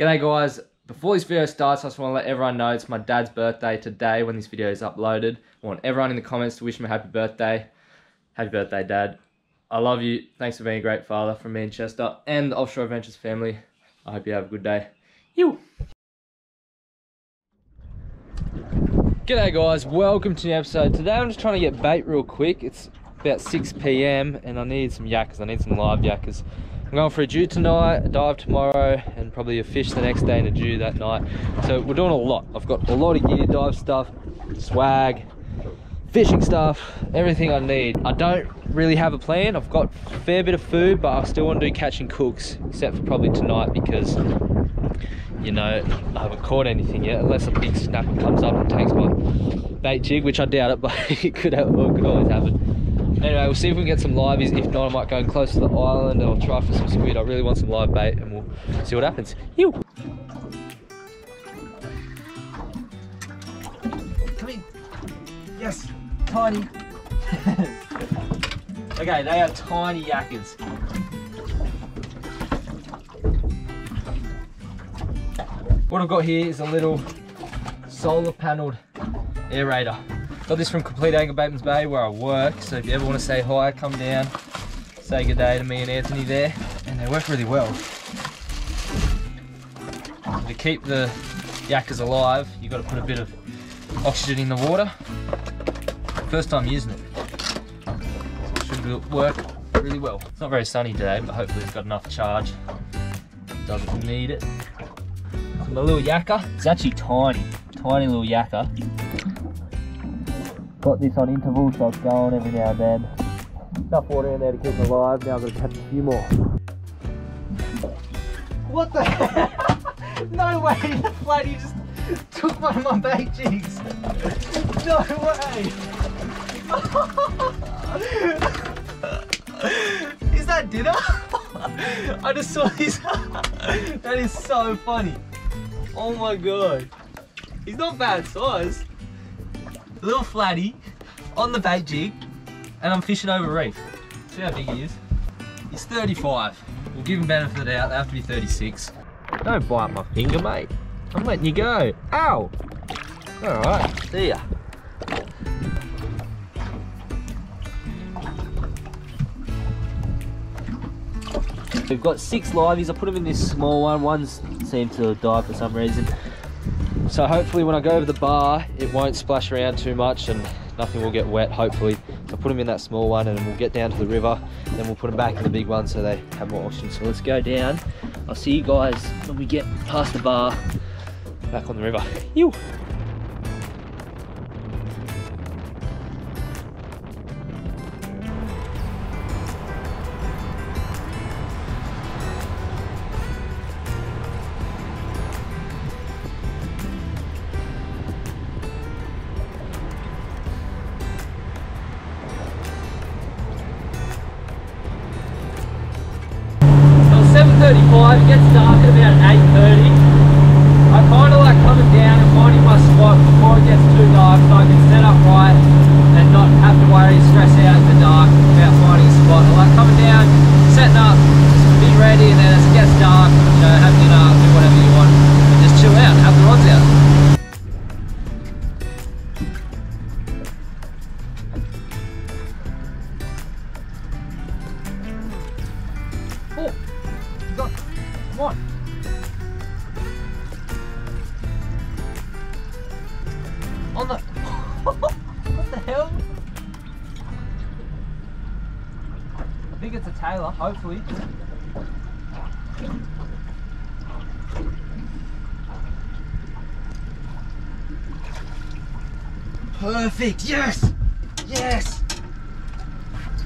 G'day guys, before this video starts I just want to let everyone know it's my dad's birthday today when this video is uploaded. I want everyone in the comments to wish him a happy birthday. Happy birthday dad. I love you, thanks for being a great father from me and and the Offshore Adventures family. I hope you have a good day. You. G'day guys, welcome to the episode. Today I'm just trying to get bait real quick. It's about 6pm and I need some yakkers, I need some live yakkers. I'm going for a dew tonight, a dive tomorrow, and probably a fish the next day and a dew that night. So we're doing a lot. I've got a lot of gear, dive stuff, swag, fishing stuff, everything I need. I don't really have a plan. I've got a fair bit of food, but I still want to do catching cooks, except for probably tonight because, you know, I haven't caught anything yet, unless a big snapper comes up and takes my bait jig, which I doubt it, but it could, have, could always happen. Anyway, we'll see if we can get some liveys. If not, I might go in close to the island and I'll try for some squid. I really want some live bait and we'll see what happens. You. Come in. Yes, tiny. okay, they are tiny yakkers. What I've got here is a little solar panelled aerator. Got this from Complete Angler Batemans Bay where I work, so if you ever want to say hi, come down, say good day to me and Anthony there, and they work really well. To keep the yakkers alive, you've got to put a bit of oxygen in the water. First time using it. So it should work really well. It's not very sunny today, but hopefully it's got enough charge. Doesn't need it. My little yakka, it's actually tiny, tiny little yakka. Got this on interval so it's going every now and then. Enough water in there to keep it alive. Now I've got to catch a few more. What the No way! The flatty just took one of my bait jigs. No way! Is that dinner? I just saw this. that is so funny. Oh my god. He's not bad size little flatty on the bait jig and I'm fishing over reef. See how big he is? He's 35. We'll give him benefit of the doubt, they have to be 36. Don't bite my finger, mate. I'm letting you go. Ow! Alright, see ya. We've got six liveys. I put them in this small one. One's seemed to die for some reason. So hopefully when I go over the bar, it won't splash around too much and nothing will get wet, hopefully. So I'll put them in that small one and we'll get down to the river. Then we'll put them back in the big one so they have more oxygen. So let's go down. I'll see you guys when we get past the bar, back on the river. You. Think it's a tailor, hopefully. Perfect, yes! Yes!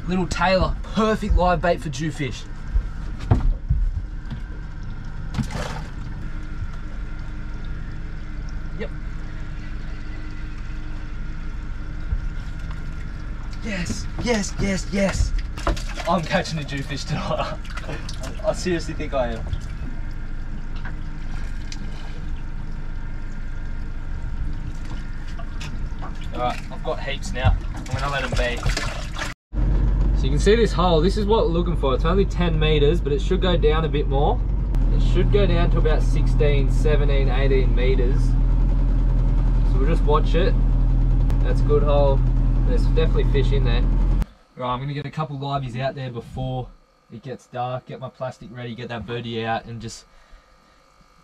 Little tailor, perfect live bait for jewfish. Yep. Yes, yes, yes, yes. I'm catching a jewfish tonight. I seriously think I am. Alright, I've got heaps now. I'm gonna let them be. So you can see this hole, this is what we're looking for. It's only 10 meters, but it should go down a bit more. It should go down to about 16, 17, 18 meters. So we'll just watch it. That's a good hole. There's definitely fish in there. Right, I'm gonna get a couple liveys out there before it gets dark, get my plastic ready, get that birdie out and just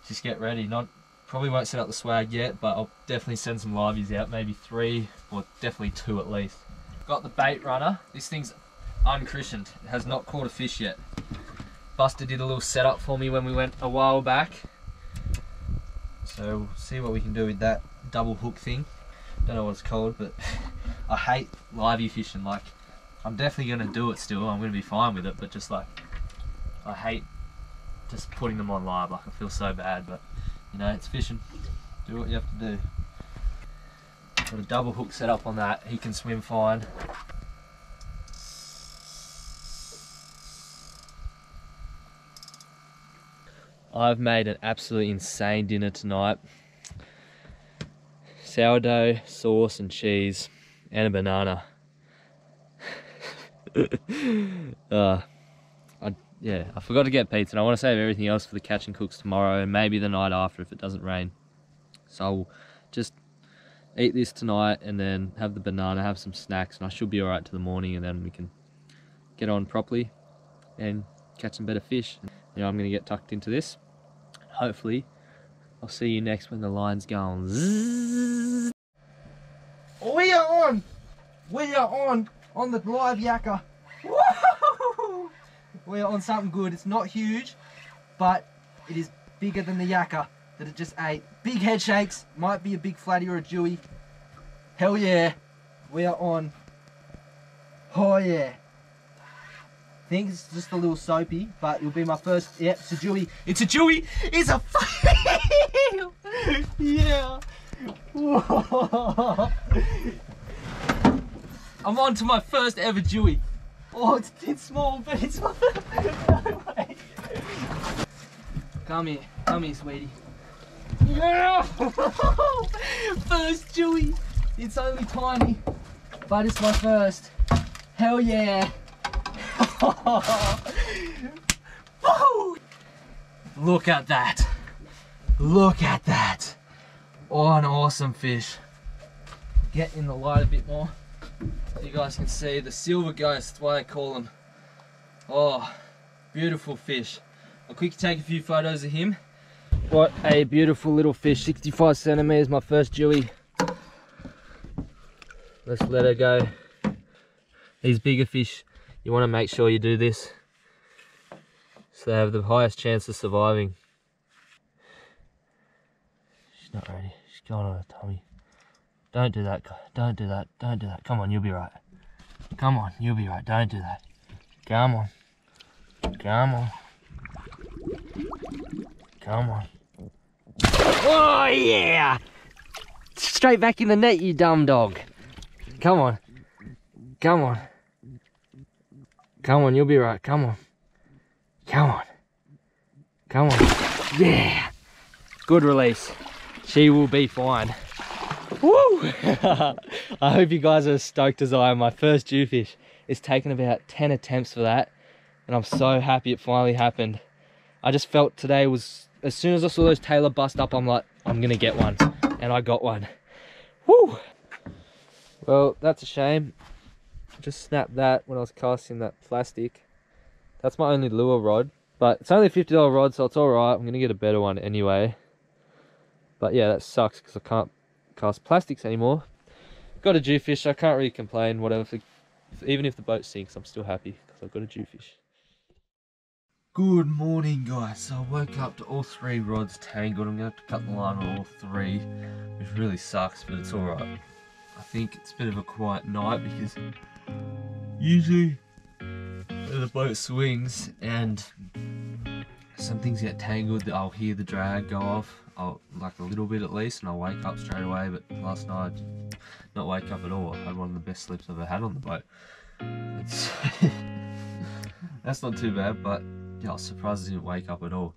just get ready. Not probably won't set up the swag yet, but I'll definitely send some liveys out, maybe three or definitely two at least. Got the bait runner. This thing's uncushioned. It has not caught a fish yet. Buster did a little setup for me when we went a while back. So we'll see what we can do with that double hook thing. Don't know what it's called, but I hate livey fishing. Like, I'm definitely gonna do it still. I'm gonna be fine with it, but just like, I hate just putting them on live. Like, I feel so bad, but you know, it's fishing. Do what you have to do. Got a double hook set up on that. He can swim fine. I've made an absolutely insane dinner tonight. Sourdough, sauce and cheese, and a banana. uh, I, yeah, I forgot to get pizza and I want to save everything else for the catch and cooks tomorrow and maybe the night after if it doesn't rain. So I'll just eat this tonight and then have the banana, have some snacks and I should be alright to the morning and then we can get on properly and catch some better fish. You know, I'm going to get tucked into this. Hopefully, I'll see you next when the line's going. We are on! We are on on the live yakka. Woo! We are on something good. It's not huge, but it is bigger than the yakka that it just ate. Big head shakes. Might be a big flatty or a dewy. Hell yeah. We are on. Oh yeah. think it's just a little soapy, but it'll be my first. Yep, it's a dewy. It's a dewy. It's a. yeah. Whoa. I'm on to my first ever Dewey. Oh, it's, it's small, but it's no way. Come here, come here, sweetie. Yeah! first Dewey. It's only tiny, but it's my first. Hell yeah! Look at that. Look at that. Oh, an awesome fish. Get in the light a bit more. You guys can see the silver ghost, that's why I call him. Oh, beautiful fish. I'll quickly take a few photos of him. What a beautiful little fish, 65 centimeters, my first Dewey. Let's let her go. These bigger fish, you want to make sure you do this so they have the highest chance of surviving. She's not ready, she's going on her tummy. Don't do that. Don't do that. Don't do that. Come on, you'll be right. Come on, you'll be right. Don't do that. Come on. Come on. Come on. Oh, yeah! Straight back in the net, you dumb dog. Come on. Come on. Come on, you'll be right. Come on. Come on. Come on. Yeah! Good release. She will be fine. Woo! I hope you guys are as stoked as I am. My first jewfish. It's taken about 10 attempts for that. And I'm so happy it finally happened. I just felt today was, as soon as I saw those tailor bust up, I'm like, I'm gonna get one. And I got one. Woo! Well, that's a shame. Just snapped that when I was casting that plastic. That's my only lure rod. But it's only a $50 rod, so it's alright. I'm gonna get a better one anyway. But yeah, that sucks because I can't cast plastics anymore. Got a jewfish, I can't really complain, whatever. Even if the boat sinks, I'm still happy because I've got a jewfish. Good morning, guys. So I woke up to all three rods tangled. I'm going to have to cut the line on all three, which really sucks, but it's alright. I think it's a bit of a quiet night because usually the boat swings and some things get tangled, I'll hear the drag go off, I'll, like a little bit at least, and I'll wake up straight away. But last night, not wake up at all. I had one of the best sleeps I've ever had on the boat. It's that's not too bad, but yeah, I was surprised I didn't wake up at all.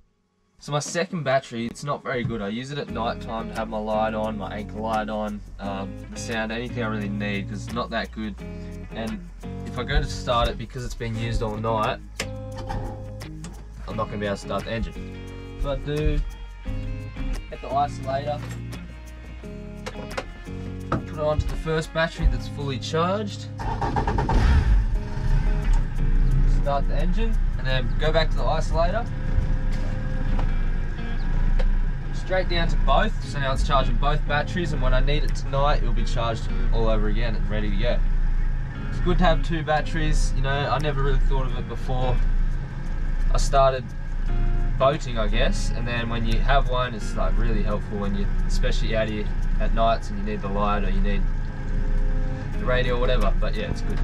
So my second battery, it's not very good. I use it at night time to have my light on, my anchor light on, um, the sound, anything I really need, because it's not that good. And if I go to start it, because it's been used all night, I'm not going to be able to start the engine. what I do. The isolator. Put it onto the first battery that's fully charged. Start the engine and then go back to the isolator. Straight down to both, so now it's charging both batteries and when I need it tonight it'll be charged all over again and ready to go. It's good to have two batteries, you know, I never really thought of it before I started boating I guess. And then when you have one it's like really helpful when you especially out here at nights and you need the light or you need the radio or whatever. But yeah it's good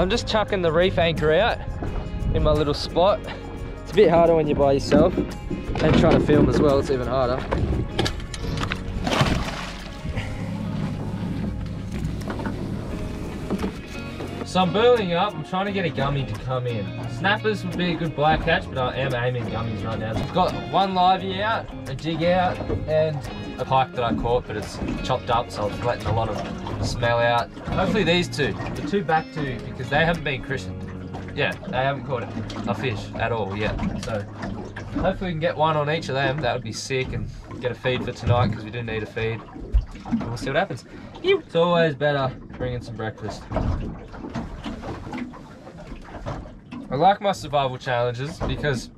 I'm just chucking the reef anchor out in my little spot. It's a bit harder when you're by yourself and trying to film as well, it's even harder. So I'm berleying up, I'm trying to get a gummy to come in. Snappers would be a good black catch, but I am aiming gummies right now. I've got one livey out, a jig out, and a pike that I caught, but it's chopped up, so it's letting a lot of smell out. Hopefully these two, the two back two, because they haven't been christened. Yeah, they haven't caught a fish at all yet. So hopefully we can get one on each of them. That would be sick and get a feed for tonight because we do need a feed. And we'll see what happens. It's always better bringing some breakfast. I like my survival challenges because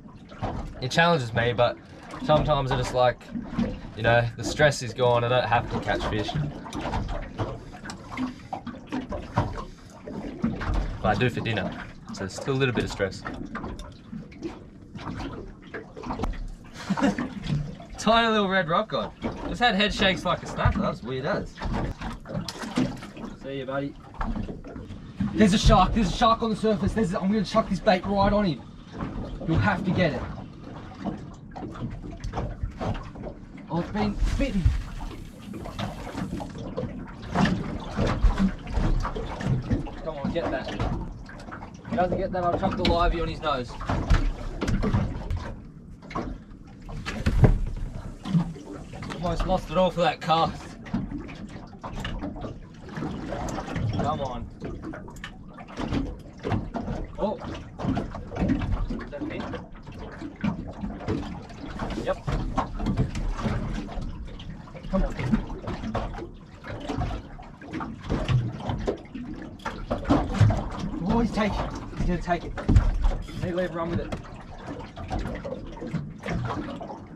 it challenges me, but sometimes I just like, you know, the stress is gone. I don't have to catch fish. But I do for dinner, so it's still a little bit of stress. Tiny little red rock on. Just had head shakes like a snapper. That was weird as. See you, buddy. There's a shark. There's a shark on the surface. There's. I'm gonna chuck this bait right on him. You'll have to get it. Oh, it's been bitten. Come on, get that. If he doesn't get that, I'll chuck the livey on his nose. Almost lost it all for that cast. Come on. Oh. Is that me? Yep. Come on. Oh, he's taking it. He's gonna take it. Hey, leave, run with it.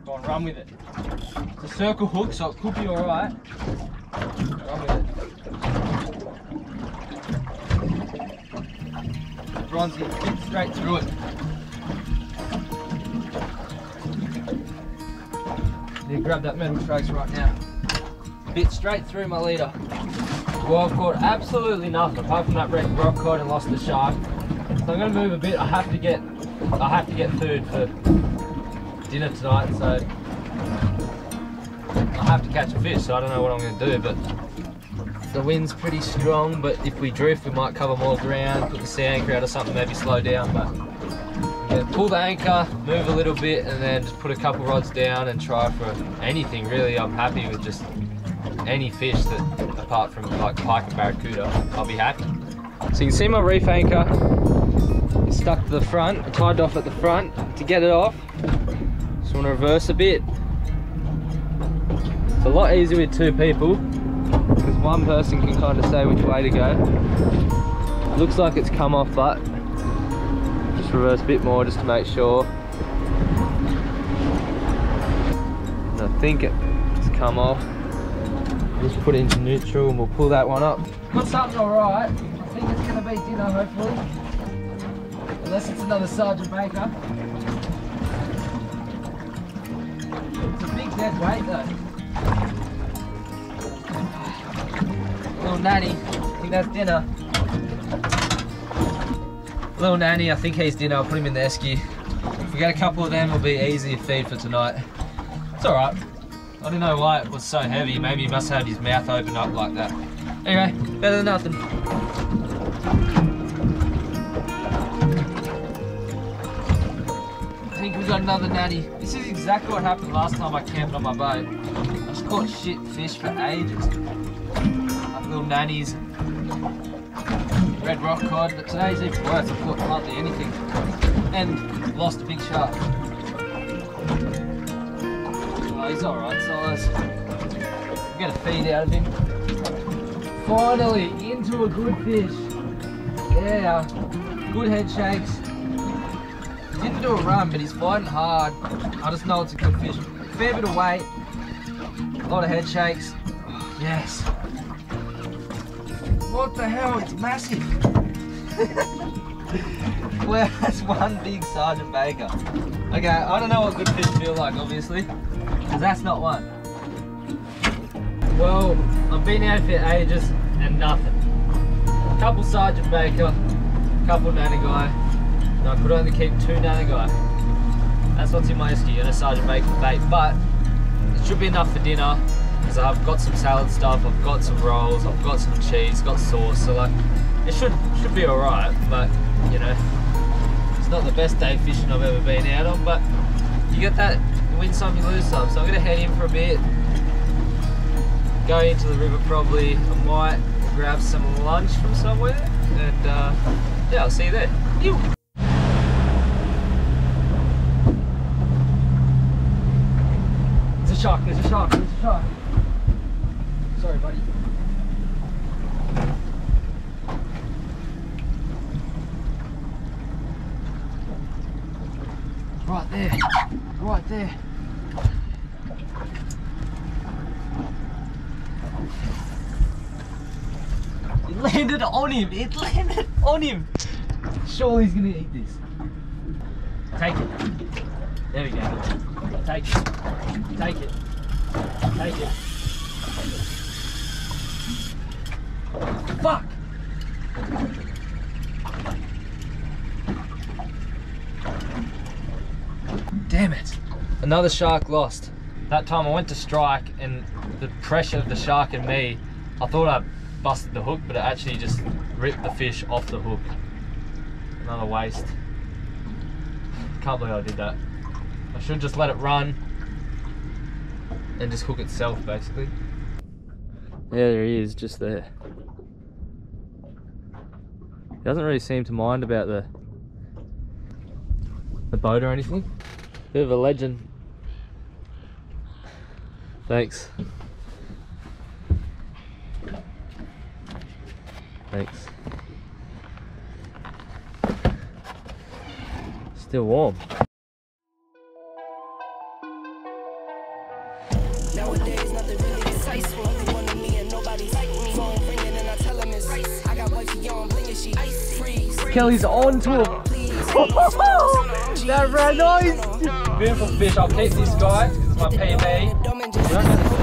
Go on, run with it. It's a circle hook, so it could be alright. Run with it. Bronzy, fit straight through it. Need to grab that metal trace right now. Bit straight through my leader. Well, I've caught absolutely nothing apart from that red rock cod and lost the shark. So I'm gonna move a bit. I have to get, I have to get food for dinner tonight. So I have to catch a fish. So I don't know what I'm gonna do, but the wind's pretty strong. But if we drift, we might cover more ground, put the sea anchor out or something, maybe slow down. But yeah, pull the anchor, move a little bit, and then just put a couple rods down and try for anything. Really, I'm happy with just any fish that, apart from like pike and barracuda, I'll be happy. So you can see my reef anchor is stuck to the front, I tied off at the front. To get it off, just want to reverse a bit. It's a lot easier with two people because one person can kind of say which way to go. Looks like it's come off, but just reverse a bit more just to make sure. And I think it's come off. Just put it into neutral and we'll pull that one up. Got something alright. I think it's gonna be dinner, hopefully. Unless it's another Sergeant Baker. It's a big dead weight though. Little nanny, I think that's dinner. Little nanny, I think he's dinner. I'll put him in the esky. If we get a couple of them, it'll be easy feed for tonight. It's alright. I didn't know why it was so heavy. Maybe he must have his mouth open up like that. Anyway, better than nothing. Got another natty. This is exactly what happened last time I camped on my boat. I just caught shit fish for ages. Like little nannies, red rock cod, but today's even worse. I caught hardly anything. And lost a big shark. Oh, he's alright size. A feed out of him. Finally, into a good fish. Yeah, good head shakes. He didn't do a run, but he's fighting hard. I just know it's a good fish. Fair bit of weight, a lot of head shakes. Yes. What the hell? It's massive. well, that's one big Sergeant Baker. Okay, I don't know what good fish feel like, obviously, because that's not one. Well, I've been out for ages and nothing. Couple Sergeant Baker, couple nannygai. And I could only keep two nannygai. That's what's in my esky and a Sergeant Baker bait, but it should be enough for dinner because I've got some salad stuff, I've got some rolls, I've got some cheese, got sauce, so like it should should be alright, but you know, it's not the best day fishing I've ever been out on, but you get that, you win some, you lose some. So I'm gonna head in for a bit, go into the river probably, I might grab some lunch from somewhere, and uh, yeah, I'll see you there. Ew. A shark, there's a shark, there's a shark. Sorry, buddy. Right there, right there. It landed on him, it landed on him. Surely he's gonna eat this. Take it. There we go. Take it. Take it. Take it. Fuck! Damn it. Another shark lost. That time I went to strike and the pressure of the shark and me, I thought I busted the hook, but it actually just ripped the fish off the hook. Another waste. Can't believe I did that. I should just let it run and just hook itself basically. Yeah, there he is, just there. He doesn't really seem to mind about the the boat or anything. Bit of a legend. Thanks. Thanks. Still warm. Kelly's on to him. that red noise. Beautiful fish. I'll keep this guy. It's my PB.